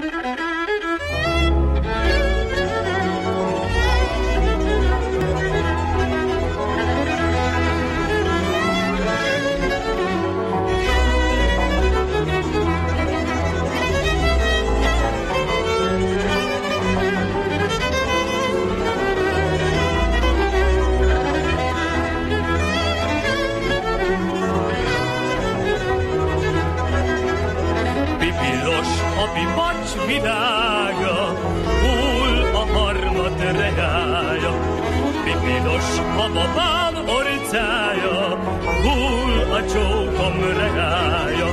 Thank you. Virága, hull a harmat reája. Pipidos a babám orcája, hull a csókom reája.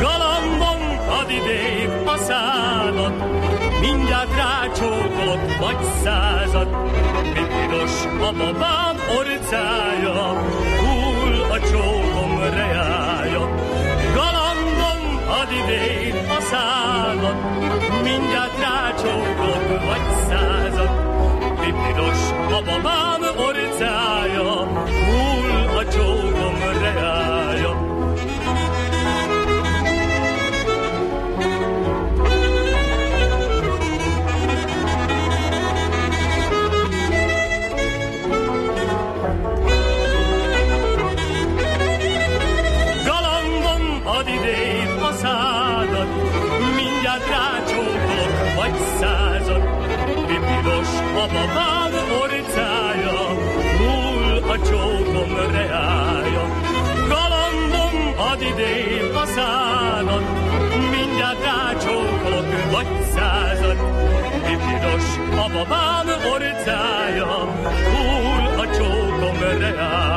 Galambom ad idébb a szádat, mindjárt rácsókolok vagy százat. Pipidos a babám orcája, Ad idébb a szádat, mindjárt rácsókolok vagy százat. Pipiros a rácsókolok vagy százat. Pipiros a babám orcája, hull a csókom reája. Galambom ad idén a szádat, mindjárt rácsókolok vagy százat. Pipiros a babám orcája, hull a csókom reája.